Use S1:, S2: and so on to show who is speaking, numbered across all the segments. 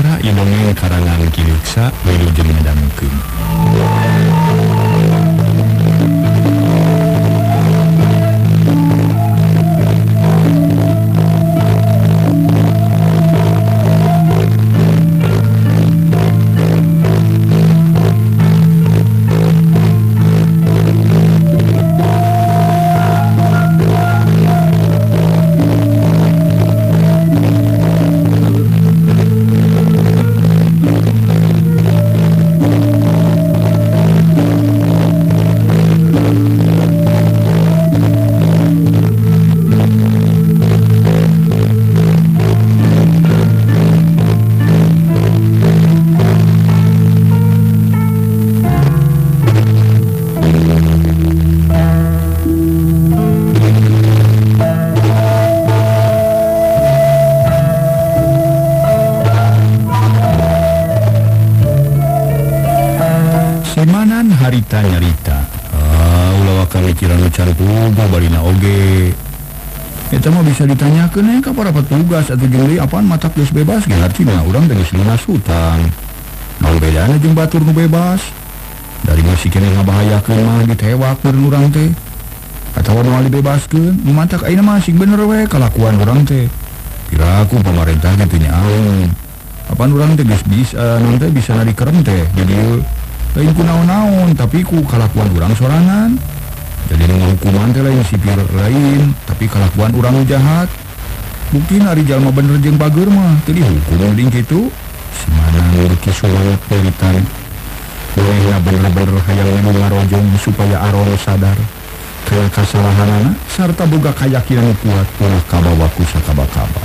S1: Citra Idongeng karangan Kiluksa Wilujeng Medangkeun Eta mah bisa ditanya ke para petugas atau jeli apaan? Mata geus bebas. Ge artinya orang dari lunas hutang. Nol bedana jeung batur nu bebas. Dari musik ini ngabahayakeun mah ditewak urang teh. Atawa nu dibebaskeun nu matak ayeuna mah sing bener we kalakuan urang teh. Kiraku pemerintah teh nya aung apaan urang teh geus bisa eh, non teh bisa nari kerem teh jadi lain ku naon-naon tapi ku kalakuan urang sorangan. Jadi hukuman teh lain sipir lain. tapi kelakuan orang jahat. Mungkin Arijallma bener jeng Bagmah jadi hukumling gitu bener-berjung supaya Aroro sadar. Ke kesalahan serta boga kayakakinan kuat. Kabawaku sakaba-kaba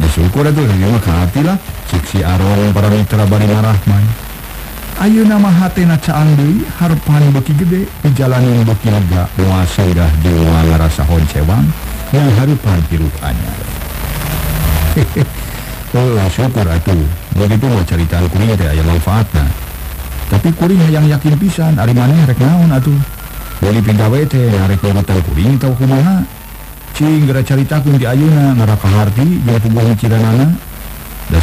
S1: disyukur itu hatilah siksi Aroro para Mitra bari Rahman Ayo nama hatena caang deui harpan beki gede dijalanin beki lega saudah jeung ngarasa honcewang yang harupan hirup anyar. oh, syukur atuh. Begitu mau cerita kuring teh aya manfaatna. Tapi kuring hayang yakin pisan ari maneh rek naon atuh. Beli pinggawe teh arek nurutan kuring tau kumaha. Cing gara caritakeun di ayeuna ngaraka harti jeung puguh ciranana. Da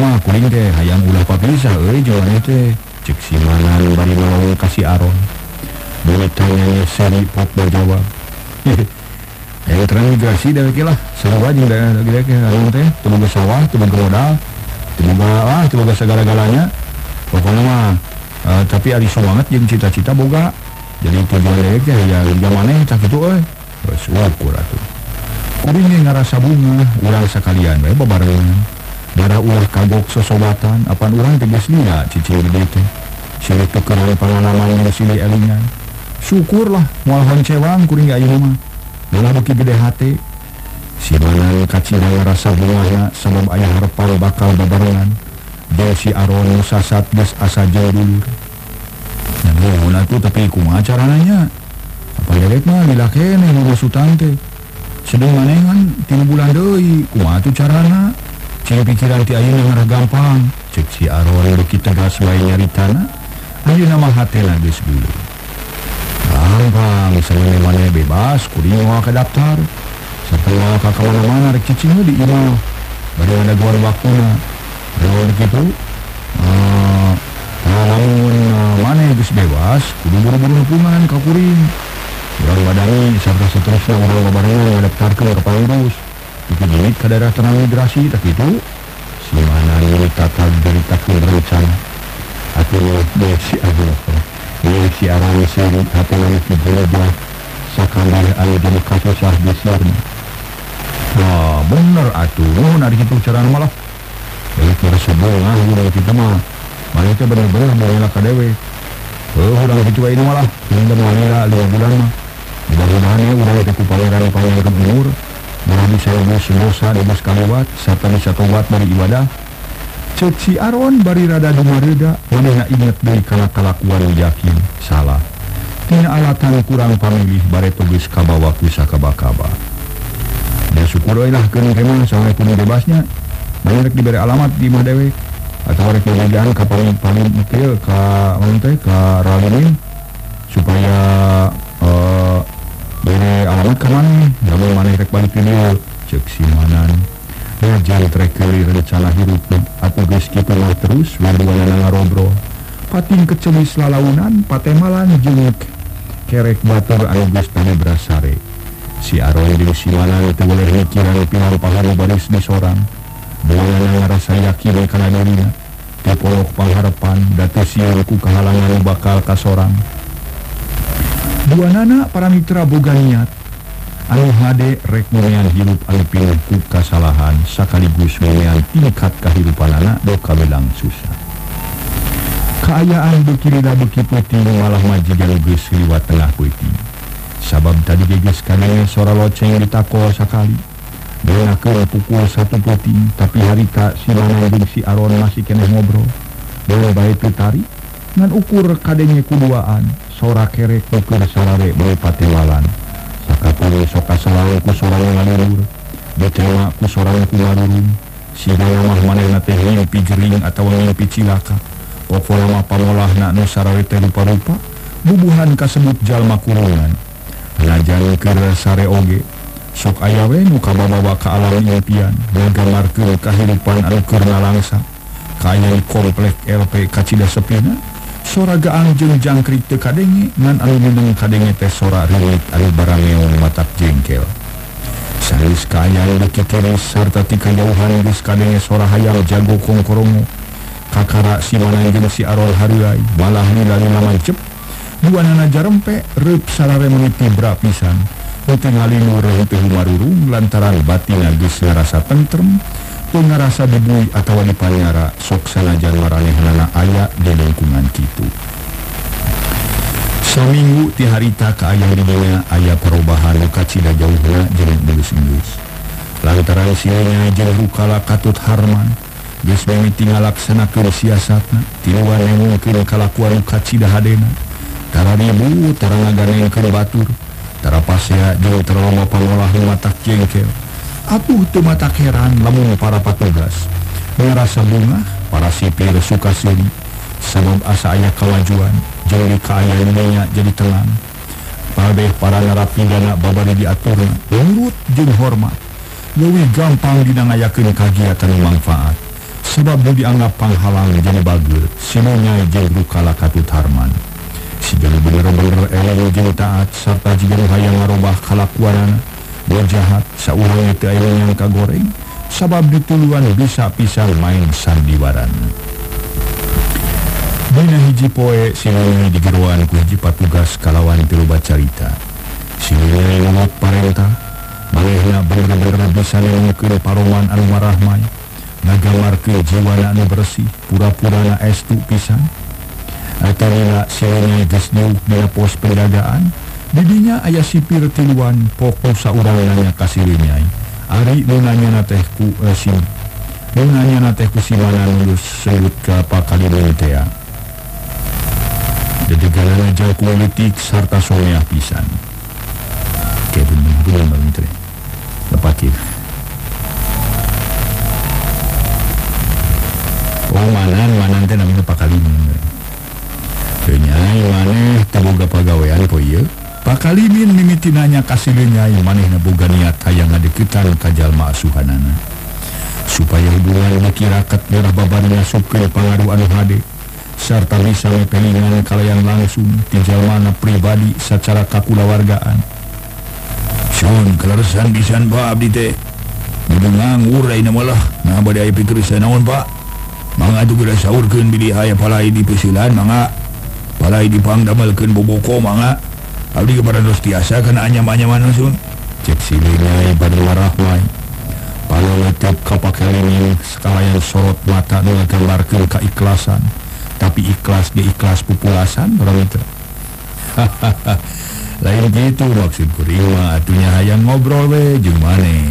S1: mah kuring teh hayang ulah papisah euy jeung maneh teh. Cek simanan bari nolong kasih aron. Boleh tanya seri pot berjawab ya terang migrasi dari lah. Sewa jeung daerah dari ke aron teh teu sawah teu modal teu ah teu segala-galanya. Pokoknya mah uh, tapi ari semangat jeung cita-cita boga. Jadi tujuan dari teh ya zamannya tak gitu euy geus ukur atuh. Kuring ngarasa bunga urang sakalian we babarengan darah ulah kagok sosobatan apa ulang tegesnya cicil gede teh sirik teker oleh pananaman yang silih elingan syukurlah mualhan cewang kuring gak mah dalam beki gede hati si manan kaciraya rasa buahnya sebab ayah harapan bakal babarengan si Aron sasat Satgas asa jauh dulu Nah, tuh tapi kumaha caranya? Apa lelek mah lila kene ngurus utang teh. sedang manengan tiga bulan deui, kumaha tuh carana? Cing pikiran ti ayeuna ngarah gampang. Cek si Aron beuki tegas wae nyaritana ayeuna mah hatena geus dulu. Gampang misalnya mana bebas kuring moal ka daftar. Sarta moal ka kamana-mana rek cicing di email bari ada gua waktuna lawan kitu uh, nah, namun uh, mana geus bebas? Kudu buru-buru hukuman ka kuring urang badani sarta seterusnya urang babarengan ngadaftarkeun ka pangurus Dikit ke daerah tenang migrasi tak itu si mana ini tata derita rencana aku dia si aja ini si arang si hati nangis di gereja sakandar ayo jadi kasus sah besar wah bener atuh nuhun ari kitu carana malah. Jadi kira sebelum ah udah kita mah itu bener-bener mulai ka dewe oh udah kitu ini malah. Ini udah mulai lima bulan mah mudah-mudahan ya udah kita pangeran pangeran umur Murah bisa bos dosa bebas kaliwat serta bisa tobat dari ibadah cek si Aron bari rada dumareda manehna inget deui kana kalakuan yakin salah. Tina alatan kurang pamilih bare tugas kabawa ku sakaba-kaba syukurlah ke sampai pun bebasnya. Banyak diberi alamat di Mah dewek atau kemudian kapal paling kecil ke lantai ke ralin supaya uh, beri alamat ke mana? Namun mana rek balik video cek simanan jangan trekeli rencana hidup. Atau guys kita lah terus? Wadana ngarobro pating kecemis lalaunan patemalan jenguk. Kerek batur anu geus tadi berasare. Si Aron jeung si Manan itu boleh mikiran pilar paharu baris di sorang. Buana ngerasa yakin kana dirinya di polok pengharapan datu siul ku kehalangan bakal kasorang Buanana para mitra boga niat. Anu hade rek memean hidup anu pinuh ku kasalahan sekaligus memean tingkat kehidupan anak do kabelang susah. Keayaan bukirida buki putih malah majigan geus liwat tengah putih sabab tadi geges kananya suara loceng ditakol sekali Benakeun pukul satu putih tapi harita si Manang si Aron masih kena ngobrol. Boleh baik tari ngan ukur kadenya kuduaan sora kerek ukur sarare bae patiwalan sakapule sok kasalang ku sorang ngalilur. Betema ku sorang ku ngalurun si mah manehna teh mimpi jering atau mimpi cilaka. Pokokna mah pamolahna nu sarare teh rupa-rupa. Bubuhan kasebut jalma kurungan. Ngajan keur sare oge. Sok ayawe muka bawa ke alam impian menggambar ke kehidupan anu kerna langsa kaya komplek LP kacida sepina sora gaang jeung jangkrik teu kadenge ngan anu nunung kadenge teh sora rilit anu barangeong matak jengkel. Salis kaya deki kiri sarta tika jauhan geus kadenge sora hayal jago kongkorongo kakara si manang jeung si arol hariai malah lila lila mancep. Dua nana jarempe rep sarare meniti pisan. Marung lantaran batin nagis ngerasa tentrem pun ngerasa debui atau dipanyara soksana Januareh nana aya di lingkungan gitu seminggu ti harita ke ayam dinya ayah perubahan kacita jauhnya jadi bulus-bulus lantaran sinya jehukala katut Harman guys tinggal laksana ke siasatna yang mungkin kalakuan kacita hadena. Karena ibu teranggan yang ke batur pas ya jauh terlalu pengolah mata jengkel aku tuh mata heran namun para patugas merasa bunga para sipir suka sini sebab asa ayah kemajuan jadi kaya minyak jadi tenang pada para narapidana babari diatur urut jeng hormat. Lebih gampang didanayakan kegiatan manfaat. Sebab dia dianggap panghalang jadi bagus semuanya jadi kala katut harman. Bener-bener el taat serta jika hayang ngarubah kalakuan buat jahat seorang itu yang ka goreng sabab dituluan bisa pisah main sandiwaran. Dina hiji poe sinungai di geruan ku hiji patugas kalawan tilubat carita sinungai ngamot parenta manehna bener-bener bisa nengukeun paroman anu marahmai. Ngagamar ke jiwa anu bersih pura-pura na estu pisan Atarina sirene geus nyuk dina pos penjagaan didinya ayah sipir tiluan fokus saurang nanya kasilinyai Ari nu nanya na teh ku eh, si nu nanya na teh ku si mana geus sebut ka pakalideun teh Dedegalan aja politik sarta soya pisan. Kevin belum belum teh Lepakin Oh manan manan teh namanya pakalideun Kenyai maneh temoga pegawaian po iya pakalimin mimiti nanya kasihnyai maneh naboga niat aya ngadekitan kajallma asuhanana. Supaya hubungan masyarakat merah babarnya supil pengaruh anu hade serta bisa pelingan kalian langsung tijal mana pribadi secara kakulawargaan. Sun kelarasan bisan bab Abdi teh. Mudah nganggur lain malah Nah badai pikir saya naon Pak? Mangga tu kira sahurkan bilih ayah palai di pesilan Mangga. Palai dipangdamelkeun boboko Mangga. Abdi kepada dos tiasa kana anyam-anyaman sun cek silingai pada marahmai panolotep kapakelining sekalian sorot mata nu ngagambarkeun keikhlasan. Tapi ikhlas ge ikhlas pupulasan orang itu lain gitu maksud kuring mah atunya hayang ngobrol we jeung maneh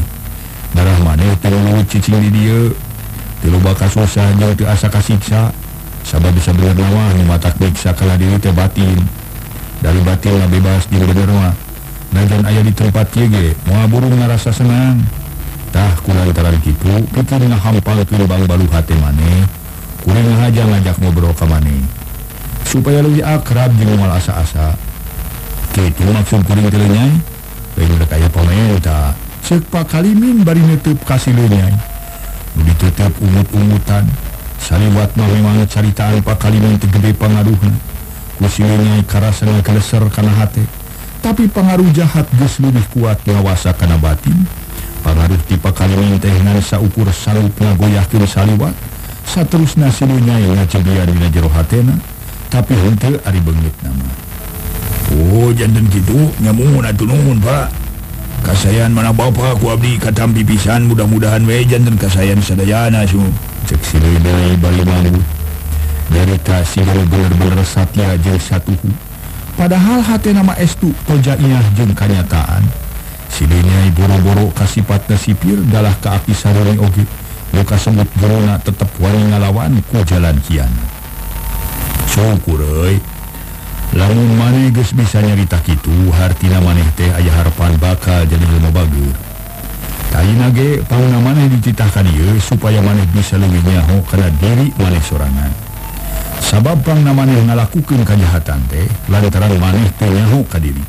S1: darah maneh teu cicing di dieu teu loba susah jeung teu asa kasiksa sahabat bisa bener nih mata klik sakala diri teh batin dari batil bebas di rumah dan ayah di tempat YG mua burung ngerasa senangtah kulantaran Kipu pikirnya hampal ke baru-baru hati maneh kuring aja ngajak ngobrol ke maneh supaya lebih akrab di rumah asa-asa. Gitu maksud kuring telenya pengen kaya pemerintah sepak kalimin bari nutup kasih lenyai ditutup umut-umutan. Saliwat mah memang caritaan pak kalimin tegede pengaruhnya musnya karasan keleser karena hati. Tapi pengaruh jahat gus lebih kuat ngawasa karena batin. Pengaruh tipe kalimin teh nasa ukur salib nagoyah kiri saliwat. Seterus nasinya yang ngaji dia di jero hatena. Tapi hente ari bengit nama. Oh jantan gitu nyamun atuh nuhun pak. Kasayan mana bapak ku abdi katampi pisan mudah-mudahan we janten kasayan sadayana su cek silih bali bali meditasi bener-bener Satya jeung satu padahal H nama estu Tojaiyah jeung kanyataan Si sidnya boro-boro kasipatnya sipir dalah ka api keakisan Oge. Muka sembut Brona tetep wali ngalawan ku jalan Kian. Euy, lamun maneh geus bisa nyarita kitu, hartina maneh teh aya harepan bakal jadi lama bagus nage panah maneh dicitakan supaya maneh bisa leuwih nyaho kana diri maneh sorangan. sabab pang namanya ngalakukan kejahatan teh lantaran maneh tenyahu ka diri.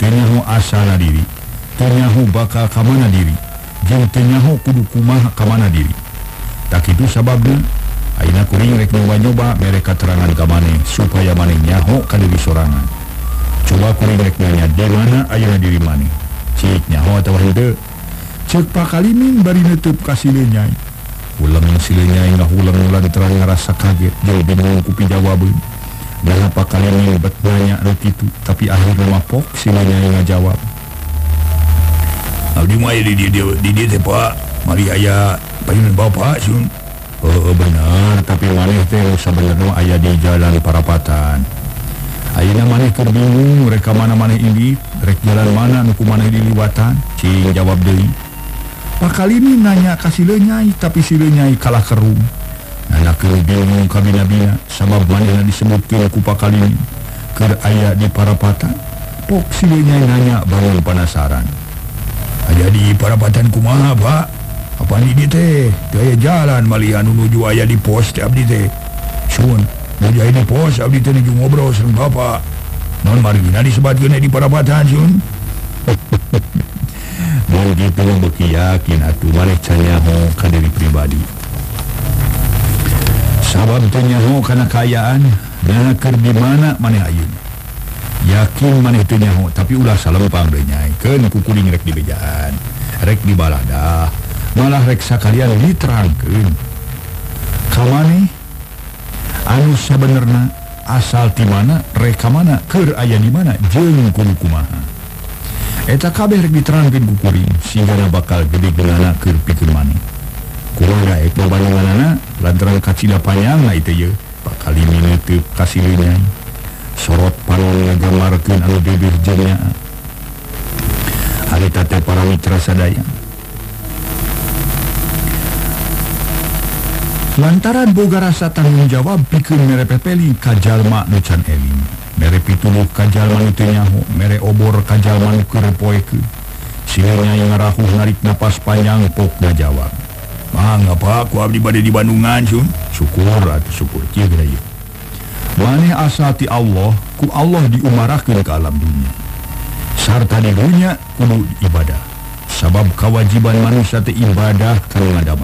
S1: Tenyahu asana diri tenyahu bakal kamana diri jeung tenyahu kudu kumaha kamana diri. Tak itu sababnya ayeuna kuring rek nyoba-nyoba mere katerangan ka maneh supaya maneh nyaho ka diri sorangan. Coba kuring rek nanya di mana ayeuna diri maneh cik nyaho atawa henteu ceuk pakalimin bari nutup ka sileun nyai. Ulang silenya nggak ulang ulang terang ngerasa kaget. Jadi bingung kupi jawaban dan apa kalian bet nanya itu tapi akhirnya mapok silenya yang jawab Abdi mah di dia di dia teh pak. Mari ayah pengen bapak sun oh benar. Tapi maneh teh sebenarnya ayah di jalan parapatan. Ayeuna maneh keur bingung mana maneh ini rek jalan mana nuku maneh diliwatan cing jawab deui bakal ini nanya kasih lenyai tapi si lenyai kalah kerum. Nah, bingung kami nabi sama mana disebutkan kupa kali ini ker ayah di parapatan pok si lenyai nanya bangun penasaran. Aja di parapatan kumaha pak? Apa ini dia teh? Daya jalan malihan menuju ayah di pos teh abdi teh. Sun menuju ayah di pos abdi teh nuju ngobrol sama bapak. Non margina disebutkan di parapatan sun gitu beki yakin atuh maneh canyaho ka diri pribadi. Sabab nyaho karena kayaan nah keur di mana maneh ayeuna yakin maneh teu nyaho tapi ulah salempang deui nyaikeun ku kuring rek di bejaan rek di balada malah rek sakalian diterangkeun ka maneh anu sabenerna asal di mana rek ka mana keur aya di mana? Kudu kumaha Eta kabeh diterangkan kukuring sehingga bakal gede gelana ke pikir mani. Kurang gak ek banyak lantaran kacila panjang lah itu ya. Minutup kasih linya sorot panon ngagambarkeun anu bibir jenya hari tate para mitra sadaya. Lantaran boga rasa tanggung jawab pikir merepepeli kajalma nucan eling mere pituluh kajal manutnyahu mere obor kajal manukurpoiku sinya yang ngarahu narik nafas panjang pok ga jawab apa aku Abdi bad di Bandungan Sun syukur atau syukur. Maneh asati Allah ku Allah diumarahkan ke alam dunia sarta dinya kudu ibadah. Sabab kewajiban manusia ibadah karena ada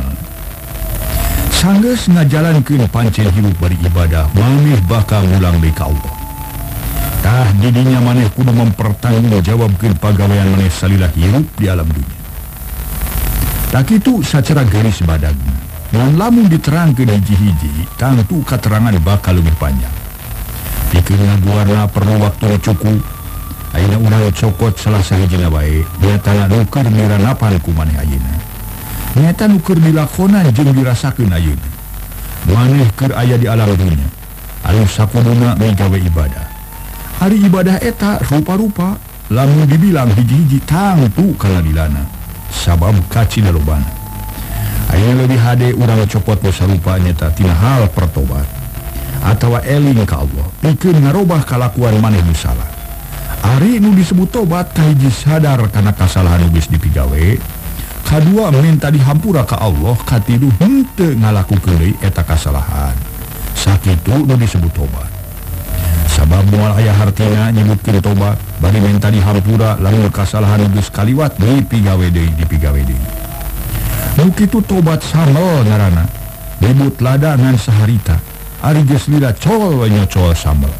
S1: sangges ngajalan ke pancen hidup beribadah maneh bakal ulang beka Allah didinya maneh kudu mempertanggung jawabkan pegawaian maneh salilah hirup di alam dunia. Tak itu secara garis badagnya yang lamun diterangkan hiji-hiji tentu keterangan bakal lebih panjang. Pikirnya buarna perlu waktu cukup. Ayeuna urang cokot salah sahijina bae nyata nuker miranapan ku maneh ayeuna. Nyata nuker dilakonan jeung dirasakeun ayeuna. Maneh keur aya di alam dunia. Anu sakuduna gawe ibadah hari ibadah eta rupa-rupa lamun dibilang hiji-hiji tangtu kalau dilana sabab kaci daluban Ayo lebih hade urang copot dosa rupa nyata tina hal pertobat. Atau eling ka Allah bikin ngarobah kalakuan maneh nu salah. Ari nu disebut tobat kahiji sadar karena kesalahan geus dipigawe. Kedua minta dihampura ke Allah katidu hente ngalaku keri eta kesalahan sakit nu disebut tobat. Sabab mual ayah hartnya nyebutkin tobat bagi minta dihampura lalu kesalahan bis kaliwat di pigawe di pigawe mungkin itu tobat sama ngarana debut lada dengan seharita Ari lila col nyocol sambal.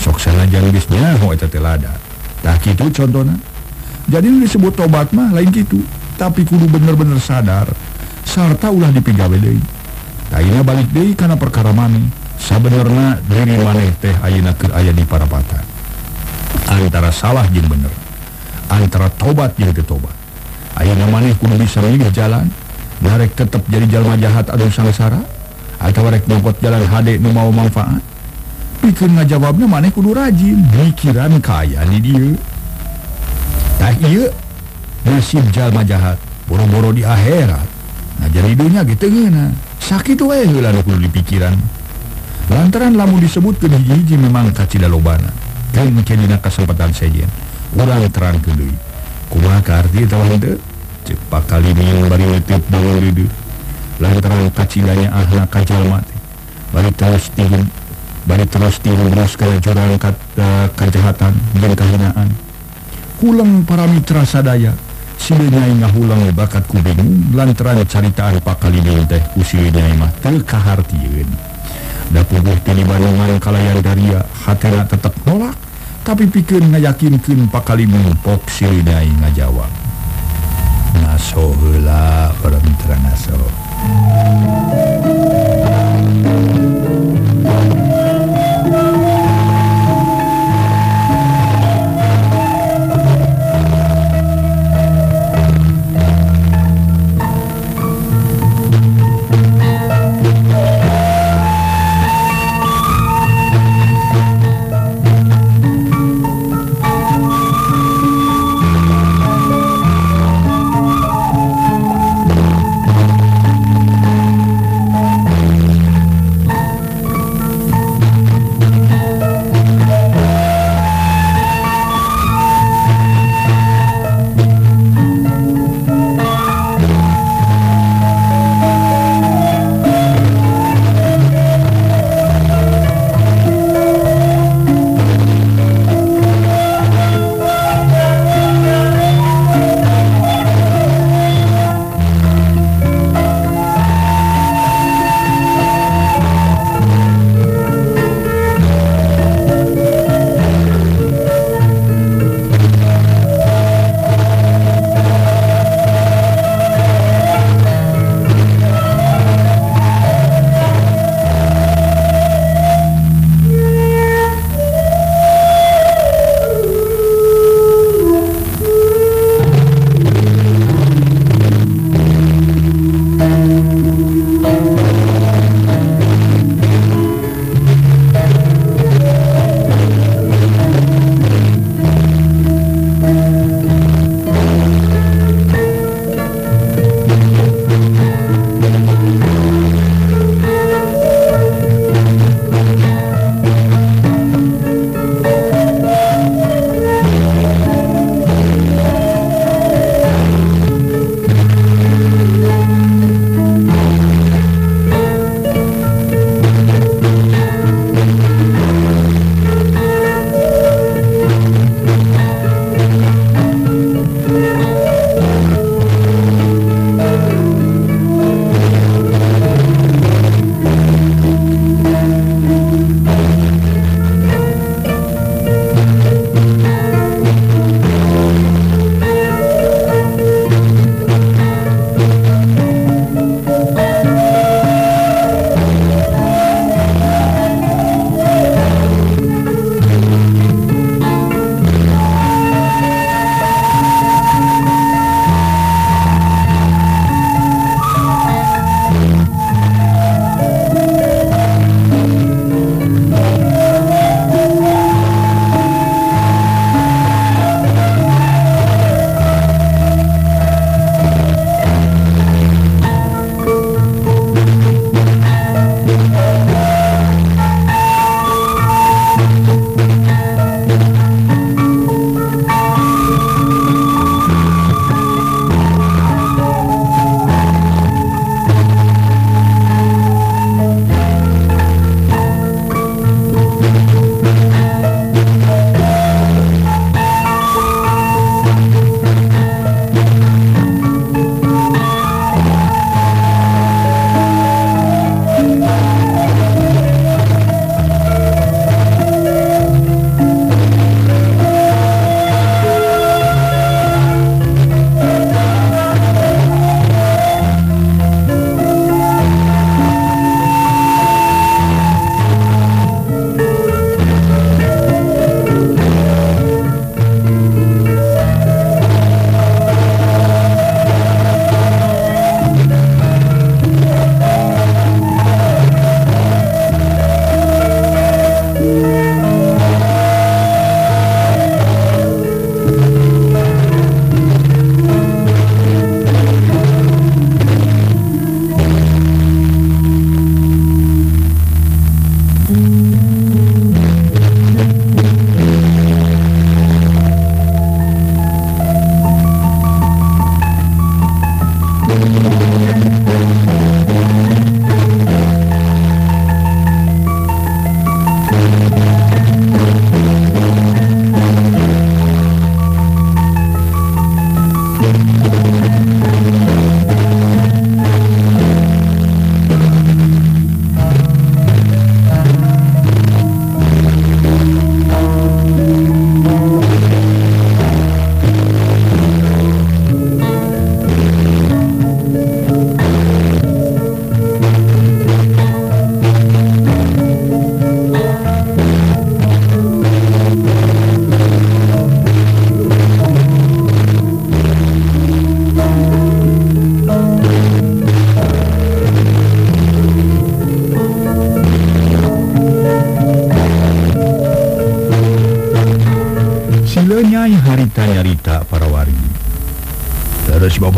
S1: Sok sanajan bisnya mau eta telada tak gitu contohnya jadi disebut tobat mah lain gitu. Tapi kudu bener-bener sadar sarta ulah dipigawe deui Aina balik deui karena perkara mani sabenerna diri maneh teh ayeuna keur aya di parapatan antara salah jeung bener antara tobat jeung teu tobat ayeuna maneh kudu bisa milih jalan narek tetep jadi jalma jahat anu sangsara atau rek nyopot jalan hade nu mau manfaat. Pikir ngajawabnya maneh kudu rajin pikiran kaya di dieu tah ieu nasib jalma jahat boro-boro di akhirat. Nah jadi dunia gitu ngeuna. Sakit wae heula kudu dipikiran. pikiran lantaran lamun disebutkeun hiji-hiji memang kacida lobana. Kan dina kesempatan saja urang terangkeun deui kumaha ka arti eta henteu cek pakali minum bari letep bangun deui lantaran kacidanya ahna kajalma teh bari terus tinggi bari terus terus ke jurang kata kejahatan dan kehinaan. Hulang para mitra sadaya silnyai ngahulang bakat ku bingung lantaran caritaan pakalimin teh usilnya mah teu kahartieun dapurti Bandungan kalayan Daria hatera tetap nolak. Tapi pikir ngayakinkan pakalimu pok Sirida ngajawab nasola orang terang naso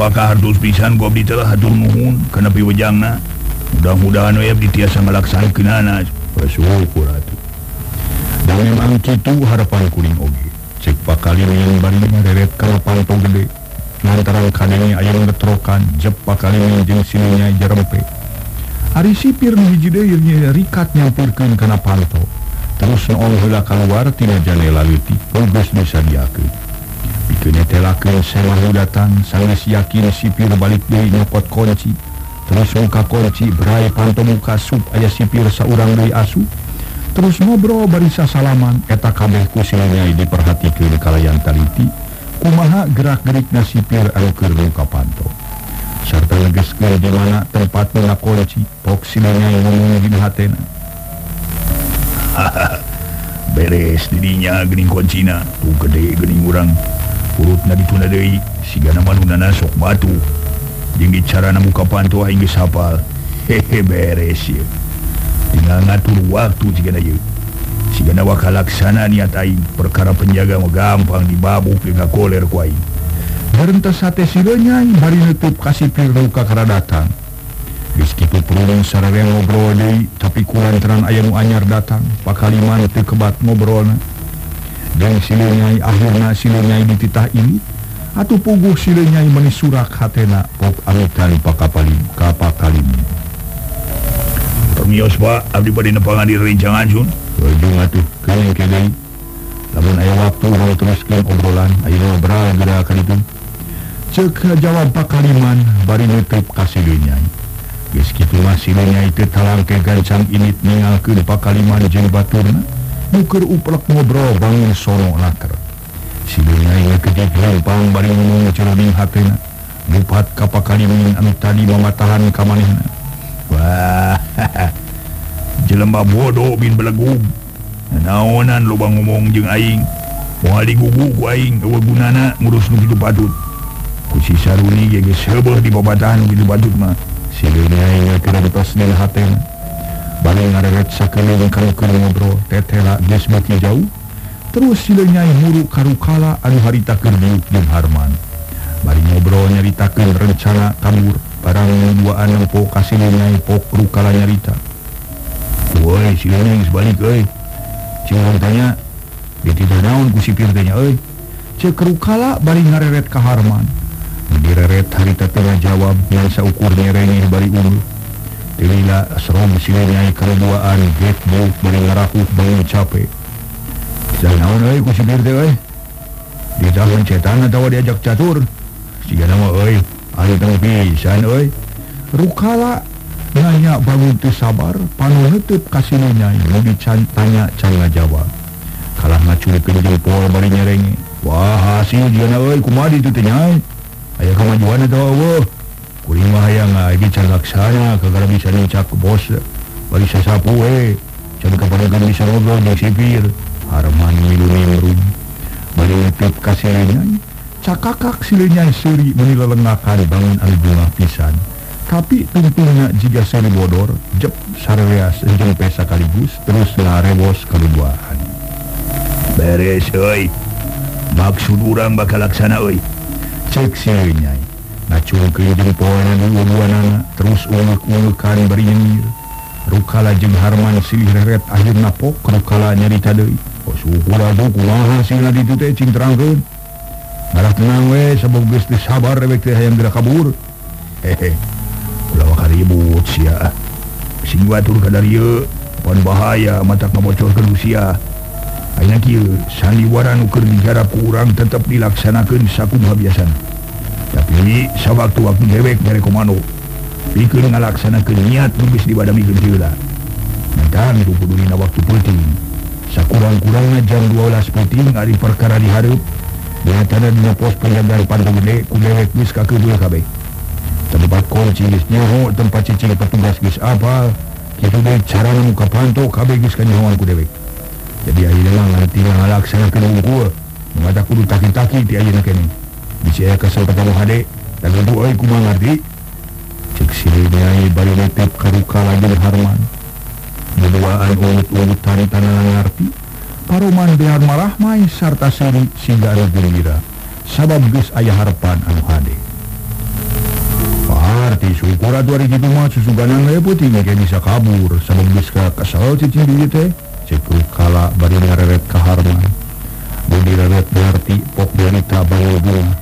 S2: si Bapakardus pisan gua telah hatur nuhun karena piwejangna mudah-mudahan web ditiasa melaksan kenana
S1: bersyukur atuh dan memang gitu harapan kuning oge. Cek pakali yang barinya deret kalau panto gede. Lantaran kadangnya ayam ngetrokan jep pakali jeung sininya jerempe. Hari sipir nu hiji nya rikat nyampirkeun kana panto terus naon heula keluar tina janela leutik geus disadiakeun diketelakan datang sangat yakin sipir balik deui nyopot kunci terus muka kunci berai panto muka sup aya sipir saurang deui asu. Terus ngobrol barisa salaman eta kabeh ku kusilnya diperhatikeun kalayan taliti. Kumaha gerak-gerik anu keur muka panto serta legeskan di mana tempat mula kunci pok yang ngomong di hatena.
S2: Beres didinya gening kuncina tuh gede gening urang urut na dituna Dewi siga manunana sok batu. Jenggi cara muka aing geus hafal hehe beres ya tinggal ngatur waktu jika na sigana siga na laksana niat aing perkara penjaga mah gampang dibabuk dengan koler ku aing
S1: Berenta sate siga nyai bari nutup kasih piru kakara datang. Geus kitu purung sareng ngobrol deui tapi kulantaran aya nu anyar datang pakaliman teu kebat ngobrolna jeung sileunyai akhirna sileunyai dititah ini atuh puguh sileunyai meuni surak hatena pok amitan pakapalim ka pakalim
S2: Permios Pak abdi bade nepangan di rencangan sun
S1: Ujung atuh kalian kene lamun aya waktu mau teruskeun obrolan ayeuna beral gerakan itu. Cek jawab pakaliman bari nutup kasih Geus kitu mah silenya itu talangke gancang init ningalkeun pakaliman jeung baturna buker uplak ngobrol bangun Solo later sinya ketimpang bupat kapak tadi mematahan kam
S2: Wah. Jelembab bodoh bin belegum naonan lubang ngomong jeng aing. Wali gugu aing. Gunana ngurus begitu patut kusi saruni ge sebel di babatahan begitu patut mah
S1: sinya kira atas dari hatena ngobrol jauh terus sidonyai muruk karukala anu harita keur diuk jeung Harman. Bari ngobrol nyaritakeun rencana kabur barang dua anak po kasih nyai pok rukala nyarita.
S2: Woi sidonyai geus balik euy
S1: cing tanya ditidor naon ku sipir tanya euy ceuk rukala bari ngareret ka Harman direret harita tengah jawab yang saukur nyerengeh bari ulur Tilina asrom silinai keduaan get buk beri ngaraku bangun capek. Saya naon euy ku si Birte euy. Di dalam cetan atawa diajak catur. Siga nama euy, ari tong pisan euy. Rukala nanya bangun teu sabar, panu neutup ka silinnya nu dicantanya can ngajawab. Kalah ngacurikeun jeung pol bari nyerenge. Wah, hasil jana euy kumaha ditu teh nyai. Aya kamajuan eta eueuh. Kuring mah aya ngaji can laksana kagak bisa nicak bos bari sasapu we can kaparegan bisa ngobrol jeung sipir Harman milu nimrun bari ngetip ka sileunyai cakakak sileunyai seuri meuni lelengakan bangun bunga pisan tapi tungtungna jika seri bodor jep sarereas jeung pesa kaligus terus ngarebos kaluduaan
S2: beres euy maksud urang bakal laksana euy
S1: cek sileunyai ngacungkin jempoanan uluan terus uluk-ulukan berinyir rukala jeung Harman silih reret akhirna pok rukala nyarita deui syukur do kumaha sila ditu teh cintrangkeun barak tenang we sabab geus teu sabar rewek teh hayang geura kabur.
S2: Hehe ulah wakaribut sia ah. sing batur ka darieu pon bahaya mata ngabocorkeun usia. Ayeuna kieu sandiwara nu keur dijarap ku urang tetep dilaksanakeun sakumaha biasana. Tapi sawaktu-waktu dewek mere komando. Pikeun ngalaksanakeun niat nu geus dibadamikeun heula. Nantang itu kudulina waktu penting. Sakurang-kurangna jam 12 penting ari perkara dihareup. Nyatana dina pos penjagaan pantai gede ku dewek geus kakeudul kabeh. Tempat kunci geus nyaho, tempat cicing petugas geus apa. Kitu deui carana muka pantau kabeh geus kanyahoan ku dewek. jadi ayeuna ngarti ngalaksanakeun unggul mengata kudu taki-taki ti ayeuna kene bisa aya kesempatan nu hade dan euy kumaha ngarti cek sileunya bari netep karuka jeung Harman. Duaan ungut-ungut tani tanah ngarti Paroman behar marah mai sarta seri sehingga anu gembira sabab geus aya harapan anu hade
S1: syukur atuh ari kitu mah susuganan we putih bisa kabur. Sabab geus ka kasal cicing teh cek kala bari ngareret ka Harman. Budi reret berarti pop berita bangun bunga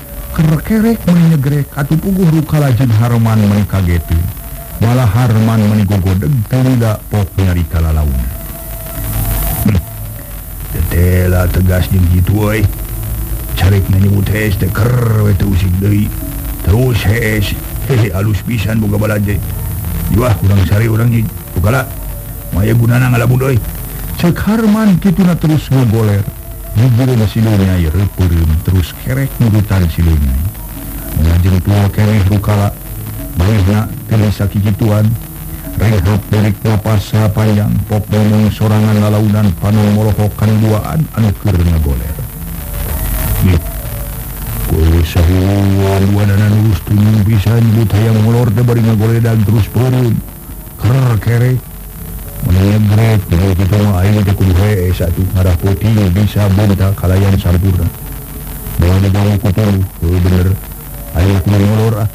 S1: kerek menyegrek atau puguh rukalajen Harman menikagete malah Harman menigogodeg tidak pok nyari kala laun
S2: Tetela tegas jeung gitu euy. Carek nyebut hes teh ker we teh usik deui. Terus hes hehe alus pisan boga balaje. yuah kurang sari urang nyig. Bukala. Maya gunana ngalamun euy.
S1: Cek Harman kitu na terus ngogoler. silunyapurun terus kerek mutan silunya jeng tua kereh rukala baiknya terasa kikituan rehab dari kelapasa payang pop benung sorangan lalaunan panung merokok kanduaan anu kerna goler. Kue sahuan wadanan lus tunjung pisan butayang ngolor tebari ngagole dan terus purun Ker kerek menyegrek kita mah aing teh kudu hee satu. Ngarah putih bisa benta kalayan sampurna bawa di bawah kutur bener aing kudu ngolor ah.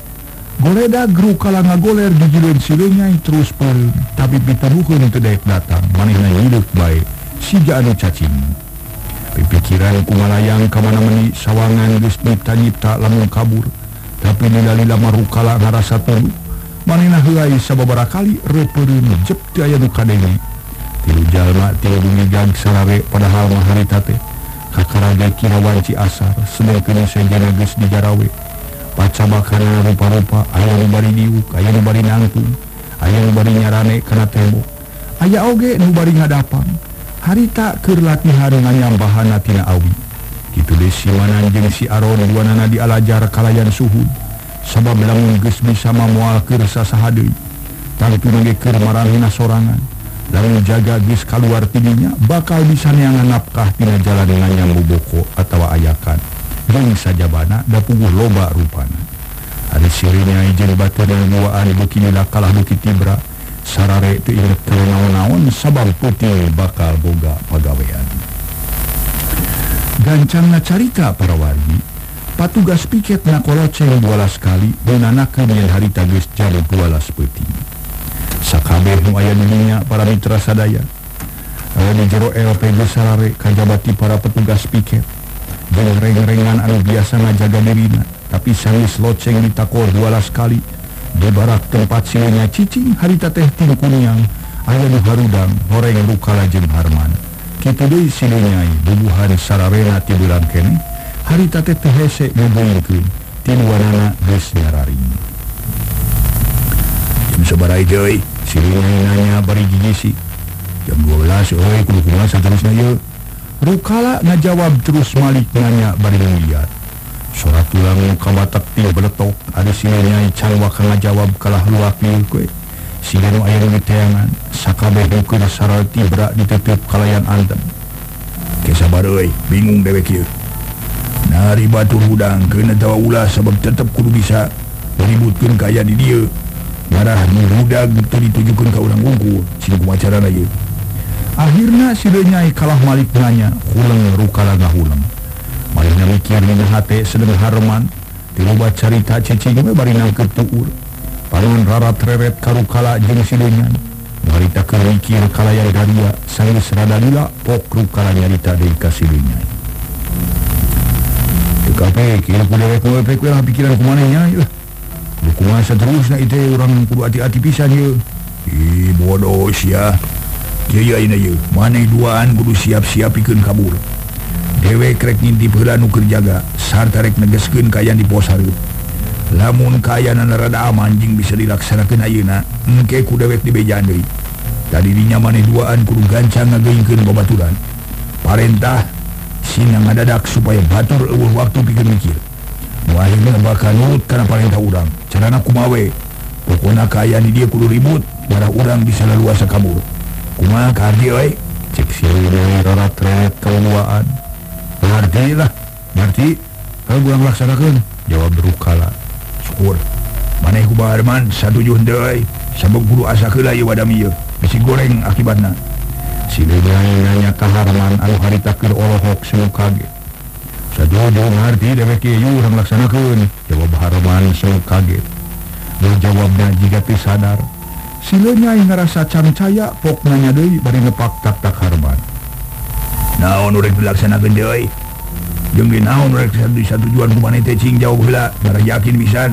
S1: Goleda gru kala ngagoler ah, dijileun silunya terus per tapi pitarukeun teu daek datang. Manehna hidup baik. Siga anu cacing. Pipikiran kumalayang kamana meni sawangan geus nyipta-nyipta lamun kabur. Tapi nilai marukala rukala ngarasa tulu manehai sababara kali reperun tilu jalma tilujallma tilunya gangsare padahal mah harita maharitate. Kakaraga Kirawanci asar sedengkeun kena geus di Jarawe. Pacaba rupa-rupa aya nu bari diuk nu bari nangtung aya nu bari nyarane kana tembok. Aya oge nu bari ngadapan harita keur harungannya bahana tina awi. Itu si Manan jeung si Aron duanana dialajar kalayan suhud. Sabab lamun geus bisa mamual keur sasaha deui tangtu ge keur marahina sorangan. Lamun jaga geus kaluar tidinya bakal bisa neangan nafkah tina jalan nganyam boboko atawa ayakan. Jeung sajabana da puguh loba rupana. Ari sirinya jeung batur duaan beuki kalah bukit tibra sarare itu inget naon-naon sabang putih bakal boga pagawean. Gancangna carita para wargi patugas piket na koloceng 12 kali menanakan yang harita geus jam 12 peuting sakabeh nu aya dunia para mitra sadaya. Aya di jero LP geus sarare kajabati para petugas piket. Jeung reng-rengan anu biasa ngajaga dirina tapi sanggeus loceng ditakor 12 kali di barat tempat silunya cicing harita teh tim kunyang aya nu harudang horeng rukala jeung Harman. Kitu deui silunya bubuhan sararena ti bulan kene haritate tehese dibayarkan tilu warna geus diararing
S2: jam sabaraha
S1: euy nanya bari gigi si jam 12 euy kudu kumaha saterusna ieu rukala ngajawab terus malik nanya bari lihat surat ulang kawatak ti beletok ada si sininya can waka ngajawab kalah luapin kue. Sinu air teangan sakabeh hukum sarati berak ditutup kalayan antem
S2: kisah euy bingung dewek yuk nari Batur hudang ke tawa ulah sebab tetap kudu bisa meributkan kaya di dia darah muda gitu ditujukan ke orang wungku sini pemacaran aja
S1: akhirnya si denyai kalah malik nanya hulang rukalaga hulang? Marina mikir dina hati sedang harman tilubat cerita cici we bari nangkep tuur panon rarat reret karukala jeung si denyai Marita kerikir kalaya daria saya serada lila pok rukala nyarita deui ka si pikiran terusnya itu orang hati-hati pisan
S2: eh, bodoh duaan kudu siap-siap pikir kabur. Dewek reknin di jaga. Sarta rek negesken kayan di pos lamun kayanan rada aman manjing bisa dilaksanakan ayeuna engke ku dewek di bejan deui tadi dinya maneh duaan kudu gancang ngageuingkeun babaturan. Parentah Sinang ngadadak supaya batur eueuh waktu pikir mikir. Mual bakal nurut karena paling tak urang. Carana kumawe. Pokona kaya di dia kudu ribut, barang urang bisa leluasa kabur. Kumaha ka Ardi euy?
S1: Cek si Dewi raratret kaluaan.
S2: Ardi lah. Berarti
S1: kalau kurang laksanakan jawab berukala.
S2: Syukur. Maneh ku Baharman satu juhun deui. Sabuk guru asa keulai wadami ieu. Bisi goreng akibatna.
S1: sidanya kaharman anu hari takir Allahok semu kage sajaarti melaksanakan jawab Harman semu kaget berjawabnya jika pi sadar silnya ngerasa cancaya poknanya Dei bari ngepak tak tak Harman
S2: naon urek dilaksanakan Dei jeung naon urek satu tujuan kumaha teh cing jauh heula bara yakin pisan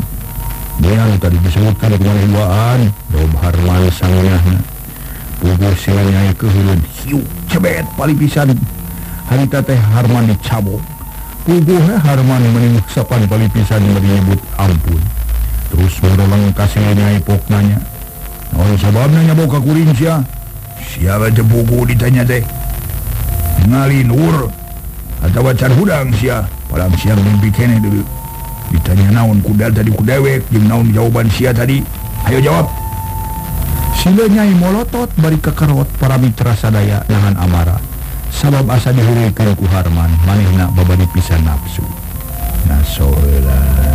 S1: Dia tadi disebutkan kemarin duaan jawab Harman
S2: sangeunyahna paling pisan
S1: harita teh Harman dicabok puguhnya Harman menenguk sapan paling pisan menyebut ampun terus merolang kasihnya Naon sababna sebabnya nyaboka kuring sia
S2: siapa jebuku ditanya teh ngali nur atau wacar hudang sia palang siang mimpi kene dulu ditanya naon kudal tadi kudewek jeung naon jawaban sia tadi ayo jawab
S1: Silenyai molotot bari kekerot para mitra sadaya dengan amarah. Sabab asa dihirikan ku Harman, manehna babadi pisan nafsu.
S2: Nasolah.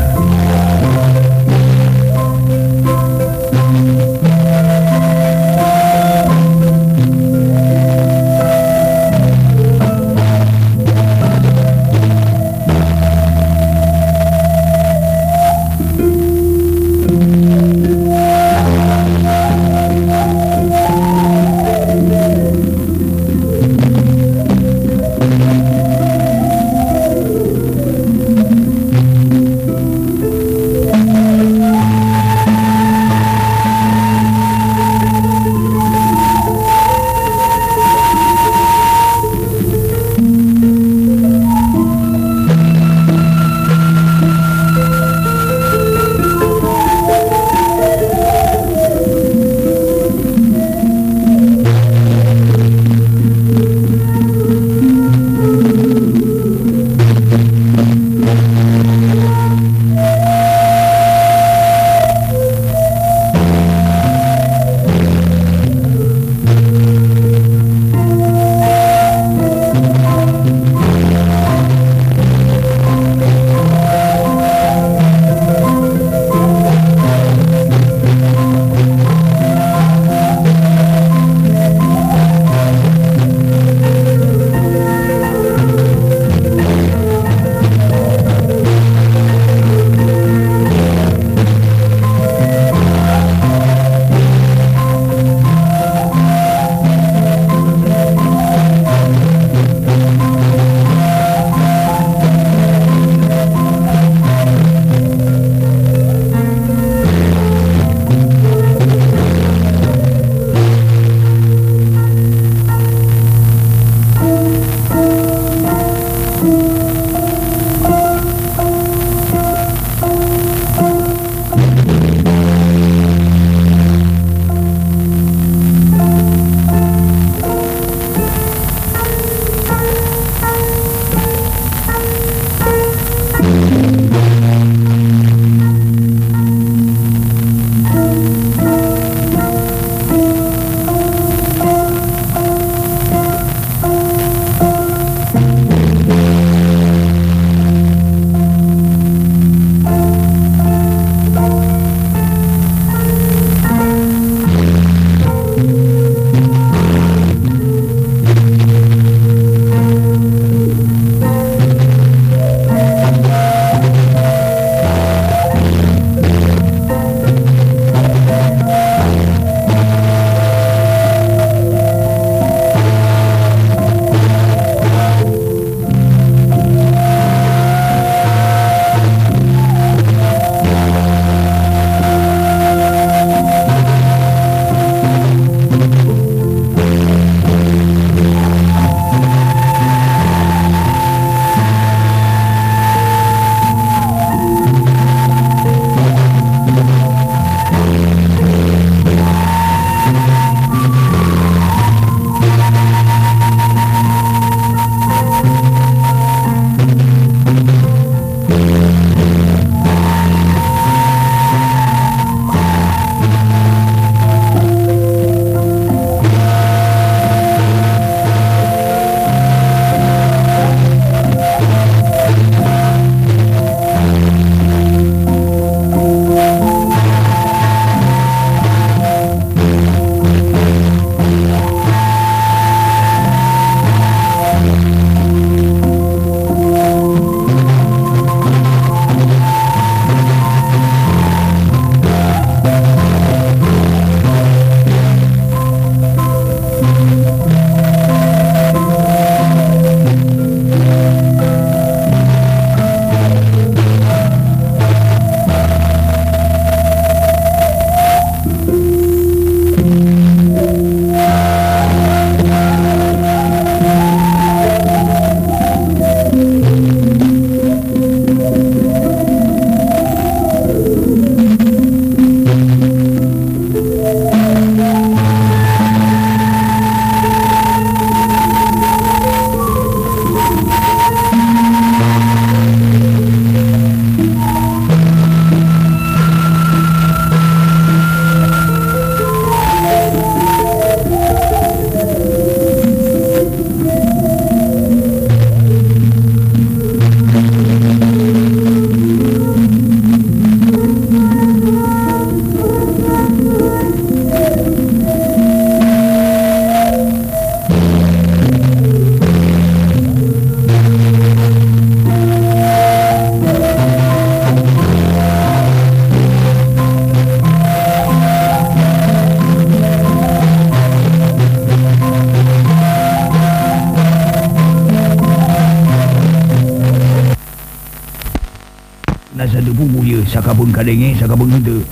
S2: sakabun kadenge sakabun henteu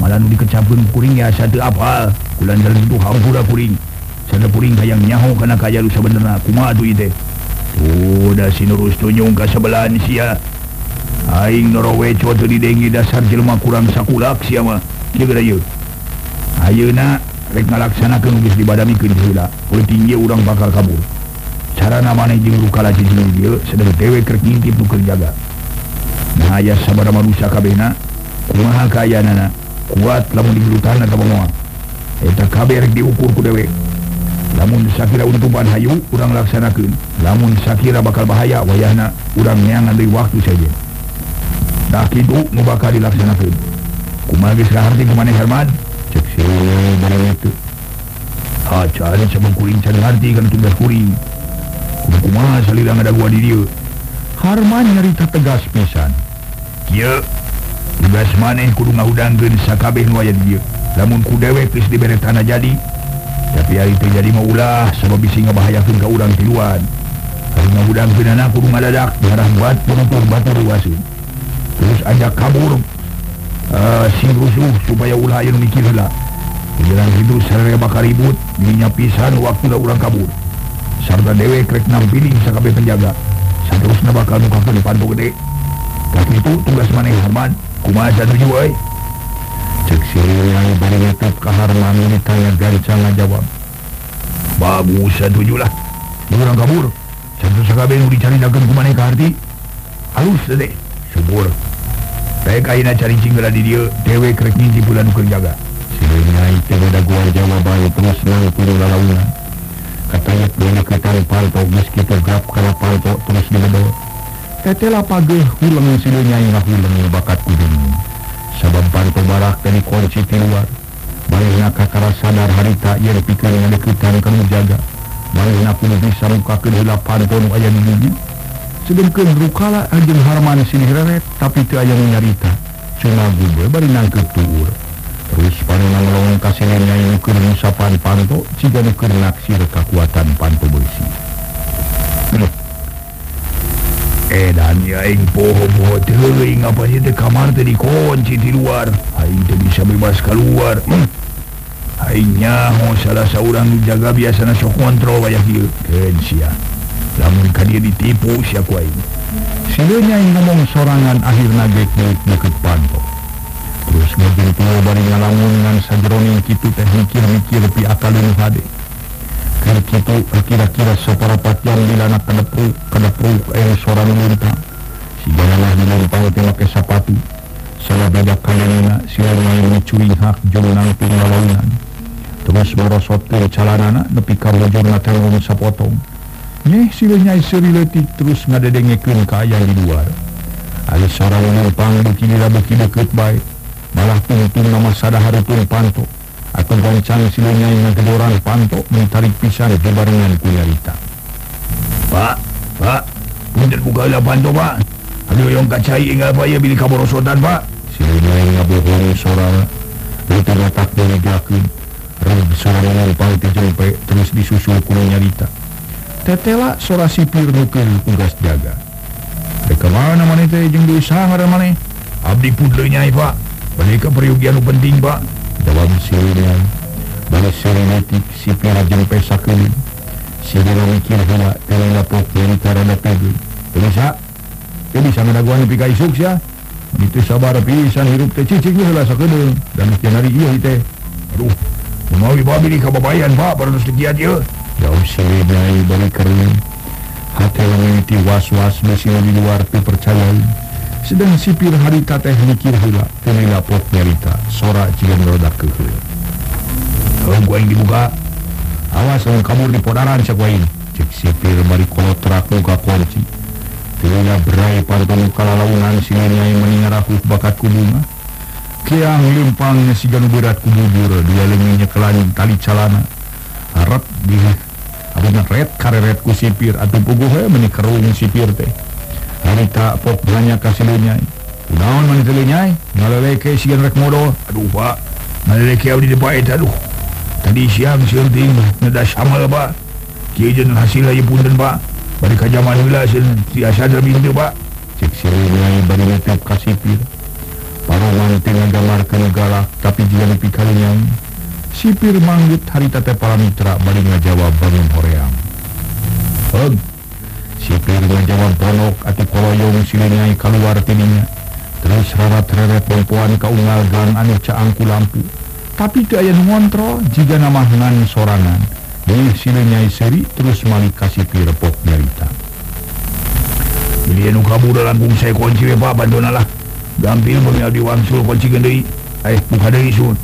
S2: malah nu dikecapkeun kuring ya satu apal kulan jalan itu hampura kuring. Sana kuring hayang nyaho kana kajalu sabenerna kumaha atuh ieu tuh oh, da sinurus tunjung ka sebelahan sia. Aing noroweco teu didengi dasar jelema kurang sakulak sia mah kieu ieu ayeuna rek ngalaksanakeun geus dibadamikeun heula penting ieu urang bakal kabur. Carana maneh jeung rukalaci jeung ieu sedaya dewe kerek ngintip nu jaga aya sabar manusia kabena kumaha kayanana kuat lamun digelutan atau semua eta kabar diukur ku dewek. Lamun sakira untupan hayu Urang laksanakan lamun sakira bakal bahaya wayahna urang neangan dari waktu saja. Dah kitu nu bakal dilaksanakan kumaha geus kaharti kumane Herman? Cek si bareng itu. Ha cari kuring cari harti kan tugas kuring kumaha salirang ada gua di dia?
S1: Harman nyarita tegas pisan.
S2: tugas maneh kudu ngaudankkabeh namun ku dewek di bere tanah jadi tapi hari itu jadi maulah sebab bisi ngebahayakan ke urang tiluan. Karena udang pidana kudu ngadadak darah buat penonton batar wasin terus ajak kabur uh, si rusuh supaya ulah ayeuna mikir heula jalan hidup sarere bakal ribut minya pisan waktu da urang kabur. Sarta dewek krek nampilin sakabeh penjaga. Saterusna bakal muka ke depan gede. Itu tugas mana Harman kumaha satu eh
S1: cek sirina bari ngetep ka Harman ini tanya gancang ngajawab
S2: bagus setuju lah. Orang kabur. Satu sakabe nu dicari dagang kumane ka arti halus deh subur. Saya kaina cari cinggala di dia. Dewe krek ninji bulan nu jaga.
S1: Sirina itu ada gua jawaban terus nang puluh lalaunan katanya punya ketang palto geus kitu gap kana palto terus dibedol tetela pageh hulang silunya yang hulang bakat kudung sabab panto barak dari kunci di luar Malihna kakara sadar harita yang pikir yang deketan kamu jaga Malihna kudu bisa mukakeun heula panto nu aya di sedengkeun rukala ajeng harman sini reret tapi teu aya nu nyarita. Cuma gube bari nangkep tuur. Terus panona ngelong kasilenya yang keur musapan panto jika nu keur naksir kekuatan panto besi
S2: Eh, edanyaing pohoing apa itu kamar tadi kunci di luar. Itu bisa bebas keluar. Hmm. Hanya mau salah seorang jaga biasa nasok kontrol wayah Kensia namun kan dia ditipu siapa ini
S1: Sidonya yang ngomong sorangan akhirnya gek-gek deket pantok terus ngejeng tua bari ngalamun ngan sajeroning kitu teh mikir-mikir pi akalun hadeh Kali kita kira-kira separa patian di lana kedepu kedepu air seorang lintah. Si jalanlah di lintah itu. Salah beda kalinya si orang yang mencuri hak jurnal pinggalan. Terus baru sotir calanana nepi kalau jurnal tengok sepotong. Nih si lenyai seriletik terus ngada ngadedengekin kaya di luar. Ali seorang lintah bukini rabuki deket baik. Malah pintu nama sadahari pun pantuk. Atau gancang silunya yang kedoran panto mentarik pisan kebarengan kunyarita
S2: Pak, Pak, punten buka lah panto Pak. Aduh yang kacai ingat apa ya bilik kaborosotan Pak.
S1: silunya yang ngabohong sorana itu letak delegakeun reg sorang lumpang tijempe terus disusul kunyarita tetela sora sipir nukeun tugas jaga Reka mana mana teh jeung deui sangar mana
S2: Abdi pun nyai Pak. Balik ke periugian nu penting Pak.
S1: Jawab sirina balik serenetik sipir jempe sakeun sirina mikir heula telena pok yang karana pegi bisa bisa ngadaguan nepi ka isuk sia itu sabar pisan hirup teh cicing heula sakedeung dan teu hari ieu teh
S2: Aduh, mau babi di kababayan Pak, terus dikiat ya.
S1: jauh sirina balik kering hati lemiti was-was mesin di luar tu percaya sedang sipir hari teh mikir hila tenilapot nyarita sora cilen roda kehil
S2: kalau gua yang dibuka.
S1: Awas kalau kabur di podaran cek gua cek sipir bari kolotrak muka kunci Tiada berai pantun kala laungan sinanya yang mendengar aku bakat kubunga Kiang limpangnya si ganu berat kububur Dia lenginya kelanjing tali calana. Harap di Abungan red kareret ku sipir. Atau puguh eh, menikerung sipir teh. Harita pok banyak kasilunya Udahan manitilinya Ngaleleke si rek modal
S2: aduh Pak, naleleke di depan itu aduh. Tadi siang siang ting, nada sama Pak. Kiai jen hasil aja punten Pak. Bari kajaman heula sen tiasa terbintu Pak.
S1: kasihpir paragamar ke negara tapi juga lebih kalinya sipir manggut harita para Mitra balinga Jawa bangun Koream sipirnya Jawa Ponok Atikoyong silingai keluar tininya terus rarat-reret perempuan keungal dan anu caangku lampu tapi daya ngontrol jika nama ngan sorangan di silinyai seri terus malik kasih pirpok nyerita
S2: Milian kabur dalam bung saya kunci apa bandonalah gampil punya diwamsul kunci gendai eh buka dari sun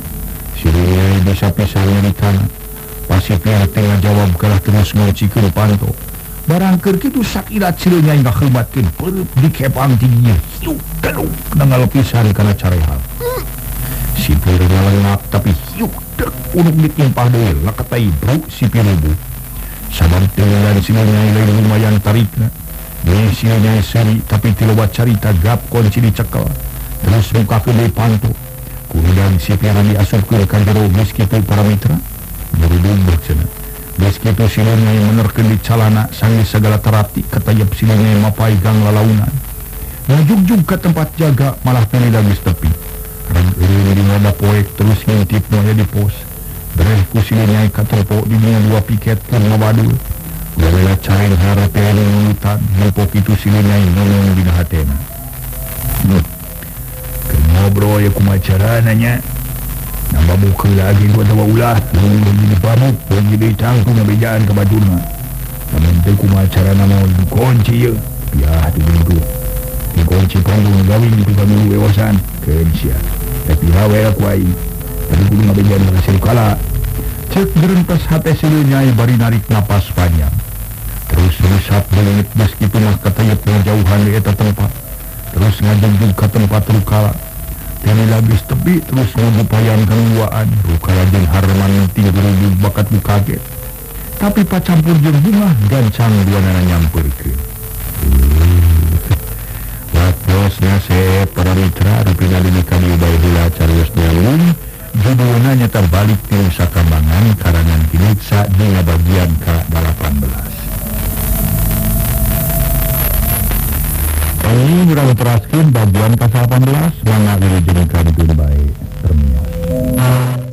S1: silinyai bisa pisah nyerita Pasif yang tengah jawab kalah terus ngoci ke pantok barang ker itu sakit cilnya yang hebatkan perut di kepang tingginya hiu kalau kenal pisan karena cara hal sipir lengap tapi hiu dek unuk ditimpah deh lakatai bro sipir ibu. Sabar tinggal sininya lumayan tariknya Misinya seri tapi tilubat cerita. Gap kunci dicekel terus muka ke pantu kemudian si piara diasup ke kanjero meskipun para mitra berudung bercena Meskipu silingai menerkin di calana sangi segala terati ketayap silingai mapai gang lalaunan. Najuk-juk ke tempat jaga malah pilih lagi setepi. Rangkiri di ngada poek terus ngintip noya di pos. Bereh ku silingai katempo di dunia dua piket pun mabadu. Lelela cahin harapi yang mengutat hipok itu silingai nolong di nahatena. Hmm. bro ya kumacarananya? Nambah buka lagi gua tawa ulah Nunggu jadi pamuk Nunggu jadi cangkung Nabijaan ke batuna Namun itu kumacara nama Kunci ya. Ya itu minggu Di kunci panggung gawin Di panggung wewasan Kensia Tapi hawa aku ai Tapi kudu ngabijaan Ngasih kala. Cek berentas hati silunya Bari narik napas panjang. Terus rusak menit meskipun katanya pengejauhan di eta tempat. Terus ngajeng ke tempat rukala jadi habis tepi terus mengepayan keluaan. Rukarajen Harman tidur bakat bu kaget. Tapi pak campur jeung bunga gancang dua nana nyamperkeun Watosnya se para mitra rupina di kami bayi hula carius daun judulnya nyata balik di Nusa Kambangan karangan Kinitsa di bagian ke 18 Ini kita terakhir bagian ke-18 mengenai pendidikan baik terminal.